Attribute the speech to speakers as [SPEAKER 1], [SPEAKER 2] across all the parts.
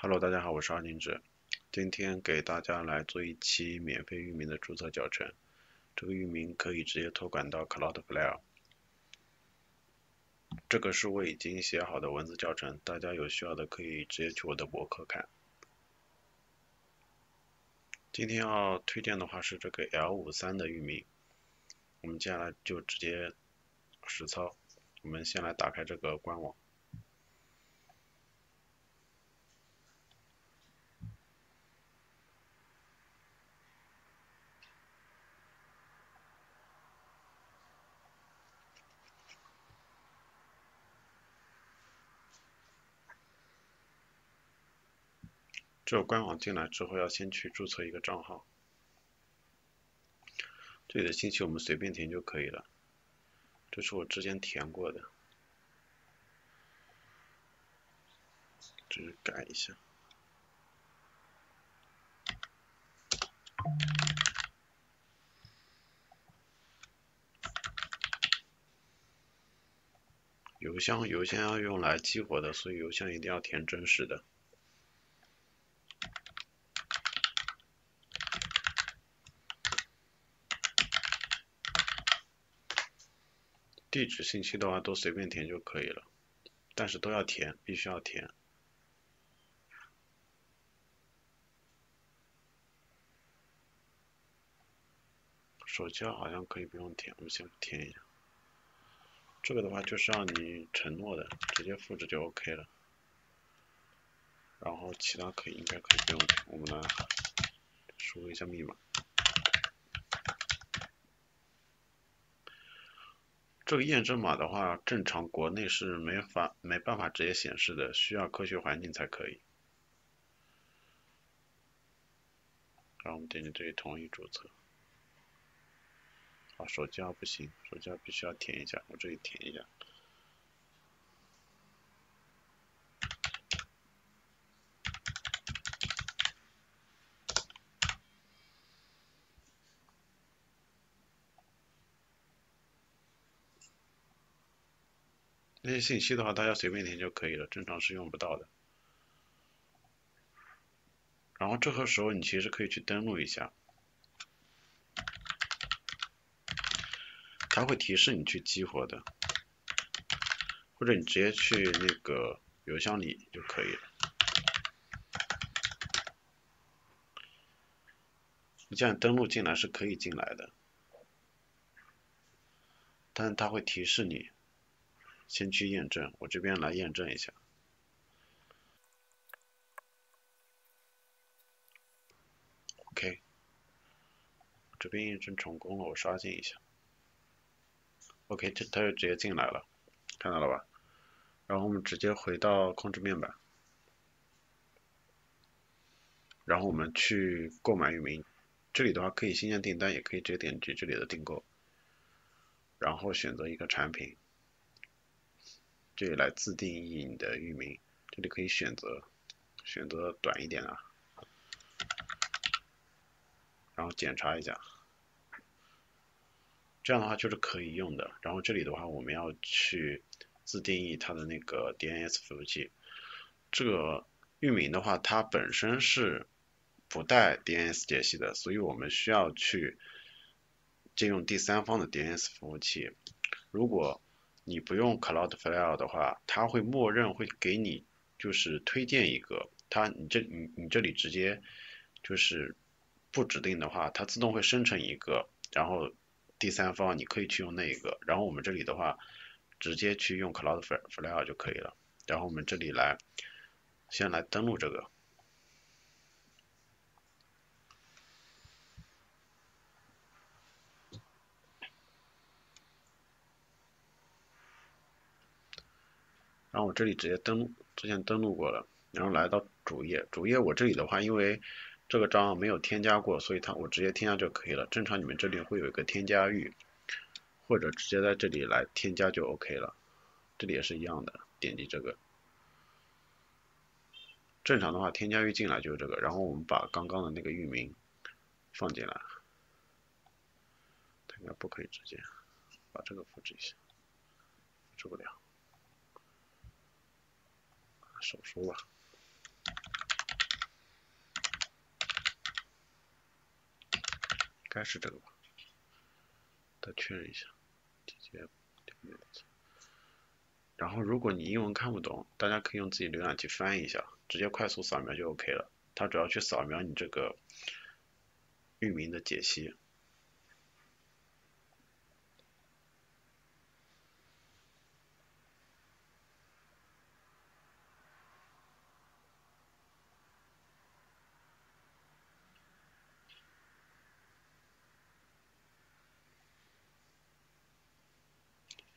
[SPEAKER 1] Hello，大家好，我是二宁志，今天给大家来做一期免费域名的注册教程。这个域名可以直接托管到 Cloudflare。这个是我已经写好的文字教程，大家有需要的可以直接去我的博客看。今天要推荐的话是这个 L53 的域名，我们接下来就直接实操。我们先来打开这个官网。这个官网进来之后，要先去注册一个账号。这里的信息我们随便填就可以了。这是我之前填过的，只是改一下。邮箱，邮箱要用来激活的，所以邮箱一定要填真实的。地址信息的话都随便填就可以了，但是都要填，必须要填。手机号好像可以不用填，我们先填一下。这个的话就是让你承诺的，直接复制就 OK 了。然后其他可以应该可以不用填，我们来输入一下密码。这个验证码的话，正常国内是没法没办法直接显示的，需要科学环境才可以。然后我们点击这里同意注册。啊，手机号不行，手机号必须要填一下，我这里填一下。那些信息的话，大家随便填就可以了，正常是用不到的。然后这个时候你其实可以去登录一下，它会提示你去激活的，或者你直接去那个邮箱里就可以了。你这样登录进来是可以进来的，但是它会提示你。先去验证，我这边来验证一下。OK，这边验证成功了，我刷新一下。OK，这它就直接进来了，看到了吧？然后我们直接回到控制面板，然后我们去购买域名，这里的话可以新建订单，也可以直接点击这里的订购，然后选择一个产品。这里来自定义你的域名，这里可以选择选择短一点啊，然后检查一下，这样的话就是可以用的。然后这里的话，我们要去自定义它的那个 DNS 服务器。这个域名的话，它本身是不带 DNS 解析的，所以我们需要去借用第三方的 DNS 服务器。如果你不用 Cloudflare 的话，它会默认会给你就是推荐一个，它你这你你这里直接就是不指定的话，它自动会生成一个，然后第三方你可以去用那一个，然后我们这里的话直接去用 Cloudflare 就可以了，然后我们这里来先来登录这个。然后我这里直接登录，之前登录过了，然后来到主页，主页我这里的话，因为这个账号没有添加过，所以它我直接添加就可以了。正常你们这里会有一个添加域，或者直接在这里来添加就 OK 了。这里也是一样的，点击这个，正常的话添加域进来就是这个，然后我们把刚刚的那个域名放进来，它应该不可以直接，把这个复制一下，复制不了。手术吧。该是这个吧？再确认一下，直接点。然后，如果你英文看不懂，大家可以用自己浏览器翻译一下，直接快速扫描就 OK 了。它主要去扫描你这个域名的解析。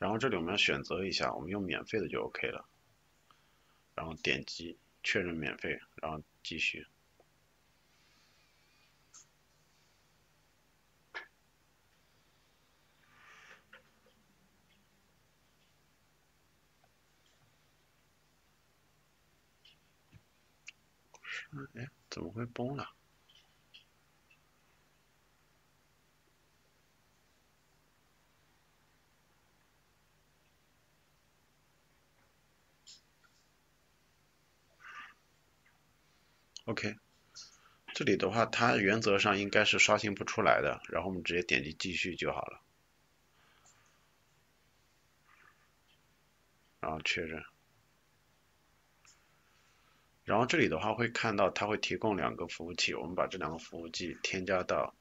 [SPEAKER 1] 然后这里我们要选择一下，我们用免费的就 OK 了。然后点击确认免费，然后继续。哎，怎么会崩了？OK，这里的话，它原则上应该是刷新不出来的，然后我们直接点击继续就好了，然后确认，然后这里的话会看到它会提供两个服务器，我们把这两个服务器添加到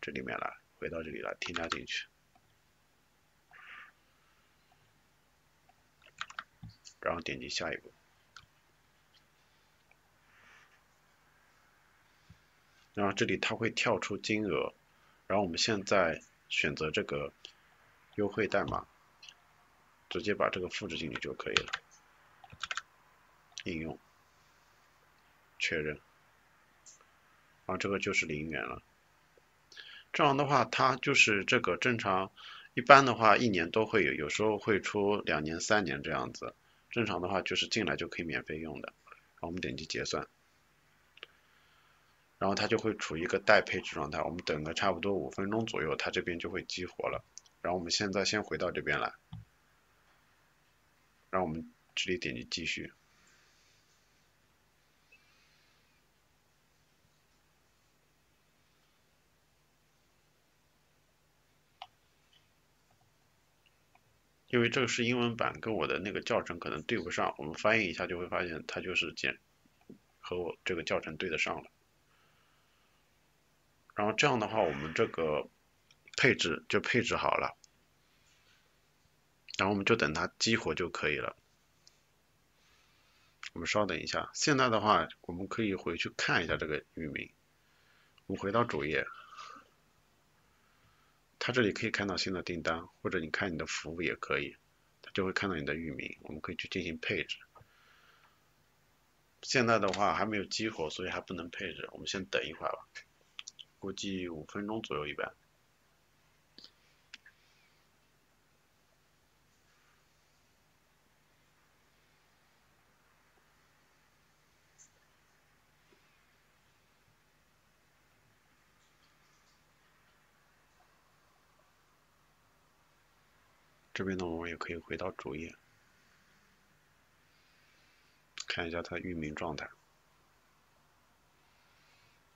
[SPEAKER 1] 这里面来，回到这里来添加进去，然后点击下一步。然后这里它会跳出金额，然后我们现在选择这个优惠代码，直接把这个复制进去就可以了。应用，确认，然后这个就是零元了。这样的话，它就是这个正常，一般的话一年都会有，有时候会出两年、三年这样子。正常的话就是进来就可以免费用的。然后我们点击结算。然后它就会处于一个待配置状态，我们等个差不多五分钟左右，它这边就会激活了。然后我们现在先回到这边来，然后我们这里点击继续，因为这个是英文版，跟我的那个教程可能对不上，我们翻译一下就会发现它就是简和我这个教程对得上了。然后这样的话，我们这个配置就配置好了，然后我们就等它激活就可以了。我们稍等一下，现在的话，我们可以回去看一下这个域名。我们回到主页，它这里可以看到新的订单，或者你看你的服务也可以，它就会看到你的域名，我们可以去进行配置。现在的话还没有激活，所以还不能配置，我们先等一会儿吧。估计五分钟左右一般。这边呢，我们也可以回到主页，看一下它域名状态，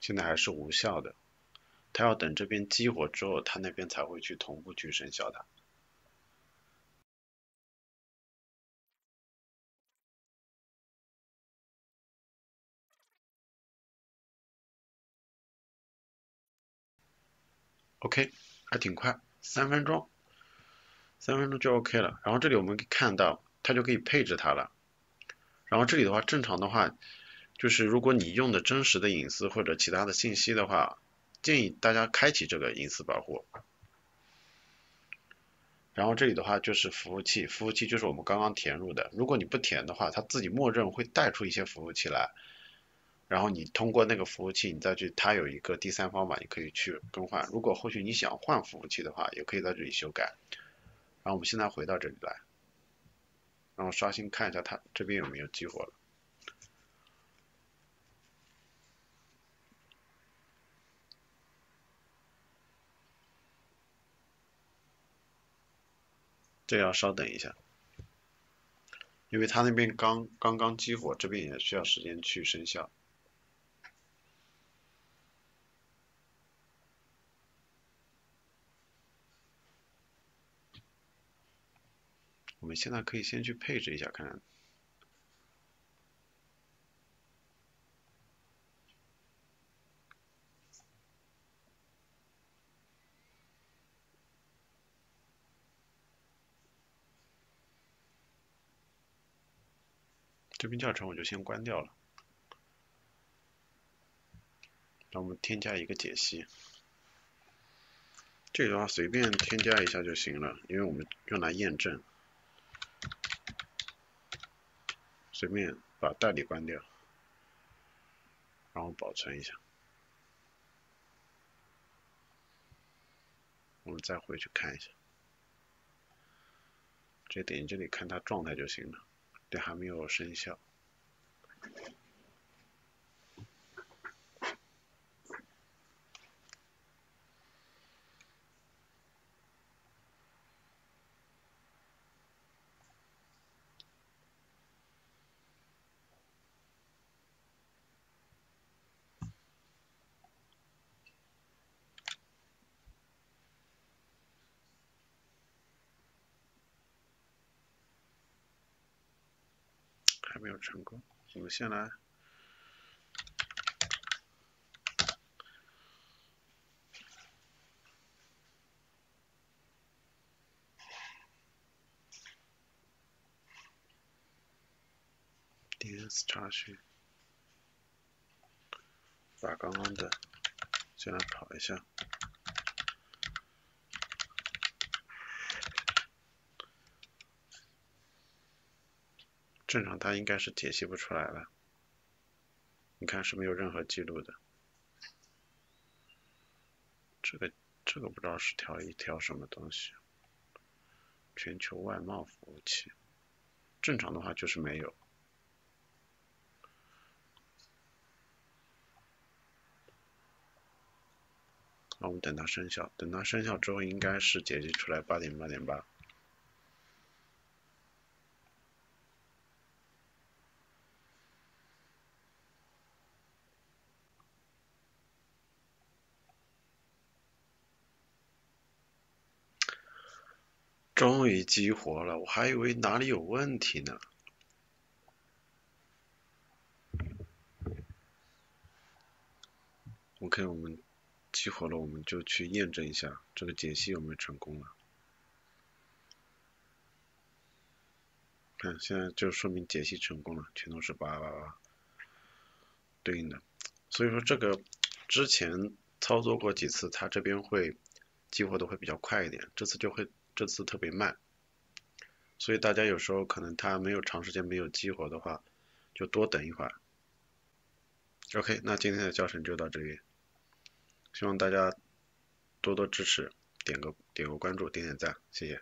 [SPEAKER 1] 现在还是无效的。它要等这边激活之后，它那边才会去同步去生效的。OK，还挺快，三分钟，三分钟就 OK 了。然后这里我们可以看到，它就可以配置它了。然后这里的话，正常的话，就是如果你用的真实的隐私或者其他的信息的话。建议大家开启这个隐私保护，然后这里的话就是服务器，服务器就是我们刚刚填入的。如果你不填的话，它自己默认会带出一些服务器来，然后你通过那个服务器，你再去，它有一个第三方嘛，你可以去更换。如果后续你想换服务器的话，也可以在这里修改。然后我们现在回到这里来，然后刷新看一下它这边有没有激活。这要稍等一下。因为他那边刚刚刚激活这边也需要时间去生效。我们现在可以先去配置一下看看视频教程我就先关掉了，那我们添加一个解析，这个的话随便添加一下就行了，因为我们用来验证，随便把代理关掉，然后保存一下，我们再回去看一下，直接点击这里看它状态就行了。这还没有生效，还没有成功，我们先来，DS 查询，把刚刚的先来跑一下。正常它应该是解析不出来了，你看是没有任何记录的。这个这个不知道是调一条什么东西，全球外贸服务器，正常的话就是没有。那我们等它生效，等它生效之后应该是解析出来八点八点八。终于激活了，我还以为哪里有问题呢。OK，我们激活了，我们就去验证一下这个解析有没有成功了。看，现在就说明解析成功了，全都是八八八对应的。所以说这个之前操作过几次，它这边会激活的会比较快一点，这次就会。这次特别慢，所以大家有时候可能它没有长时间没有激活的话，就多等一会儿。OK，那今天的教程就到这里，希望大家多多支持，点个点个关注，点点赞，谢谢。